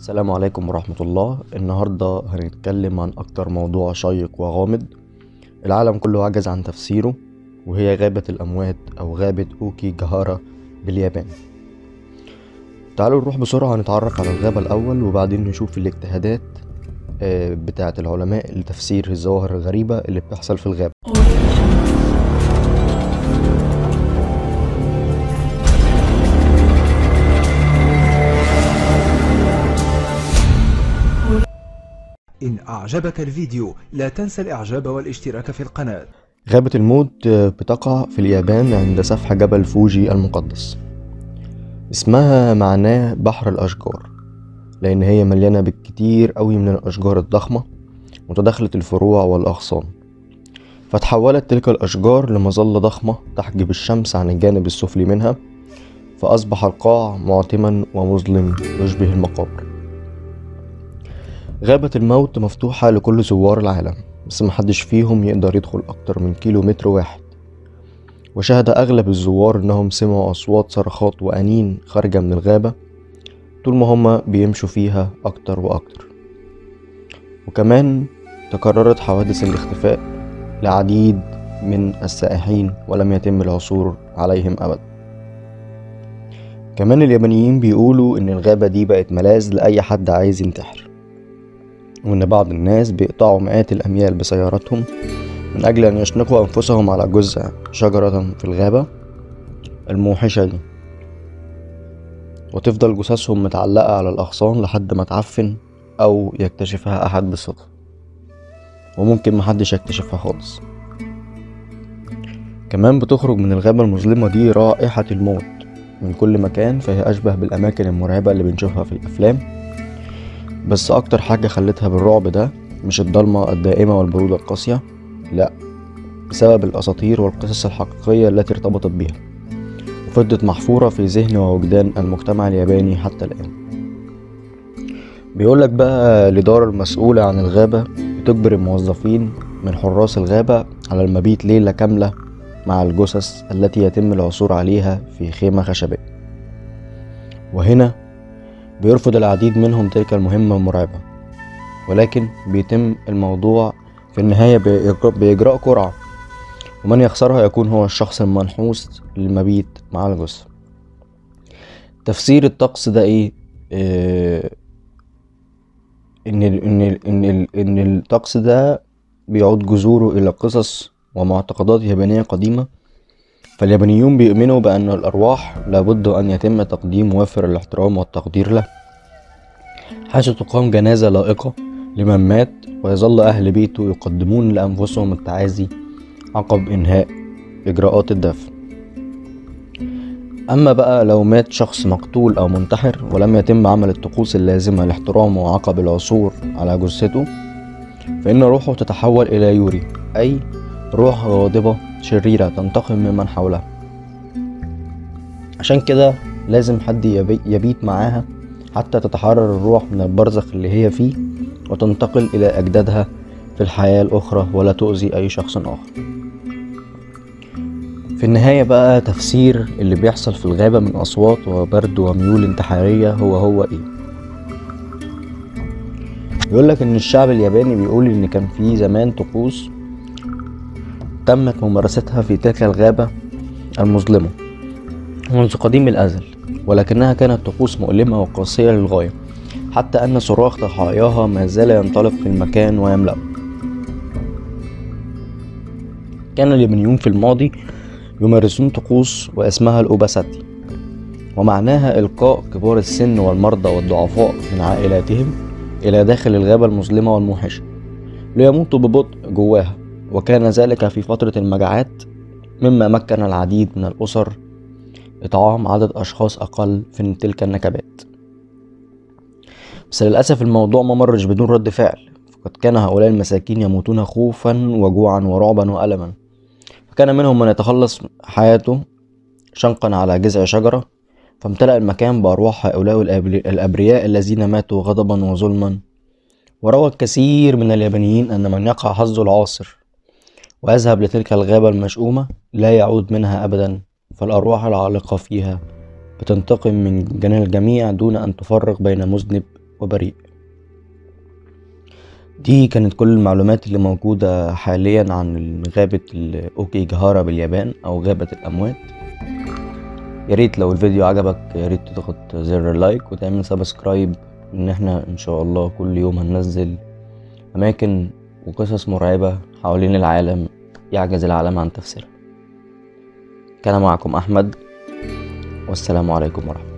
السلام عليكم ورحمة الله. النهاردة هنتكلم عن أكتر موضوع شيق وغامض. العالم كله عجز عن تفسيره وهي غابة الأموات أو غابة أوكي جهارا باليابان. تعالوا نروح بسرعة نتعرف على الغابة الأول وبعدين نشوف الاجتهادات آه، بتاعة العلماء لتفسير الظواهر الغريبة اللي بتحصل في الغابة. أعجبك الفيديو. لا تنسى الإعجاب والاشتراك في القناة. غابة الموت آه، بتقع في اليابان عند سفح جبل فوجي المقدس. اسمها معناه بحر الأشجار لأن هي مليانة بالكتير أوي من الأشجار الضخمة متداخلة الفروع والأغصان. فتحولت تلك الأشجار لمظلة ضخمة تحجب الشمس عن الجانب السفلي منها فأصبح القاع معتما ومظلم يشبه المقابر. غابة الموت مفتوحة لكل زوار العالم بس محدش فيهم يقدر يدخل أكتر من كيلو متر واحد. وشاهد أغلب الزوار إنهم سمعوا أصوات صرخات وأنين خارجة من الغابة طول ما هما بيمشوا فيها أكتر وأكتر. وكمان تكررت حوادث الاختفاء لعديد من السائحين ولم يتم العثور عليهم أبدا. كمان اليابانيين بيقولوا إن الغابة دي بقت ملاذ لأي حد عايز ينتحر. وإن بعض الناس بيقطعوا مئات الأميال بسياراتهم من أجل أن يشنقوا أنفسهم على جذع شجرة في الغابة الموحشة دي. وتفضل جثثهم متعلقة على الأغصان لحد ما تعفن أو يكتشفها أحد بالصدفة وممكن محدش يكتشفها خالص. كمان بتخرج من الغابة المظلمة دي رائحة الموت من كل مكان فهي أشبه بالأماكن المرعبة اللي بنشوفها في الأفلام. بس أكتر حاجة خلتها بالرعب ده مش الضلمة الدائمة والبرودة القاسية لأ بسبب الأساطير والقصص الحقيقية التي ارتبطت بيها وفضلت محفورة في ذهن ووجدان المجتمع الياباني حتى الآن. بيقولك بقى الإدارة المسؤولة عن الغابة بتجبر الموظفين من حراس الغابة على المبيت ليلة كاملة مع الجثث التي يتم العثور عليها في خيمة خشبية. وهنا بيرفض العديد منهم تلك المهمة المرعبة ولكن بيتم الموضوع في النهاية بإجراء- قرعة ومن يخسرها يكون هو الشخص المنحوس للمبيت مع الجثة. تفسير الطقس ده إيه؟ آه، إن ال إن ال إن ال إن الطقس ده بيعود جذوره إلى قصص ومعتقدات يابانية قديمة فاليابانيون بيؤمنوا بأن الأرواح لابد أن يتم تقديم وافر الاحترام والتقدير له حيث تقام جنازة لائقة لمن مات ويظل أهل بيته يقدمون لأنفسهم التعازي عقب إنهاء إجراءات الدفن. أما بقى لو مات شخص مقتول أو منتحر ولم يتم عمل الطقوس اللازمة لاحترامه عقب العثور على جثته فإن روحه تتحول إلى يوري أي روح غاضبة شريرة تنتقم ممن حولها. عشان كده لازم حد يبي- يبيت معاها حتى تتحرر الروح من البرزخ اللي هي فيه وتنتقل إلى أجدادها في الحياة الأخرى ولا تؤذي أي شخص آخر. في النهاية بقى تفسير اللي بيحصل في الغابة من أصوات وبرد وميول انتحارية هو هو إيه. بيقولك إن الشعب الياباني بيقول إن كان في زمان طقوس تمت ممارستها في تلك الغابة المظلمة منذ قديم الأزل ولكنها كانت طقوس مؤلمة وقاسية للغاية حتى أن صراخ ضحاياها ما زال ينطلق في المكان ويملأه كان اليابانيون في الماضي يمارسون طقوس واسمها الأوباساتي ومعناها إلقاء كبار السن والمرضى والضعفاء من عائلاتهم إلى داخل الغابة المظلمة والموحشة ليموتوا ببطء جواها. وكان ذلك في فترة المجاعات مما مكن العديد من الأسر إطعام عدد أشخاص أقل في تلك النكبات. بس للأسف الموضوع ما مرش بدون رد فعل. فقد كان هؤلاء المساكين يموتون خوفا وجوعا ورعبا وألما. فكان منهم من يتخلص حياته شنقا على جذع شجرة فامتلأ المكان بأرواح هؤلاء الأبري- الأبرياء الذين ماتوا غضبا وظلما. وروى الكثير من اليابانيين أن من يقع حظه العاصر ويذهب لتلك الغابة المشؤومة لا يعود منها أبدا فالأرواح العالقة فيها بتنتقم من جنان الجميع دون أن تفرق بين مذنب وبريء. دي كانت كل المعلومات اللي موجودة حاليا عن غابة الأوكيجاهارا باليابان أو غابة الأموات. ياريت لو الفيديو عجبك ياريت تضغط زر ال like وتعمل subscribe ان إحنا إن شاء الله كل يوم هننزل أماكن وقصص مرعبة حوالين العالم يعجز العالم عن تفسيرها. كان معكم أحمد والسلام عليكم ورحمة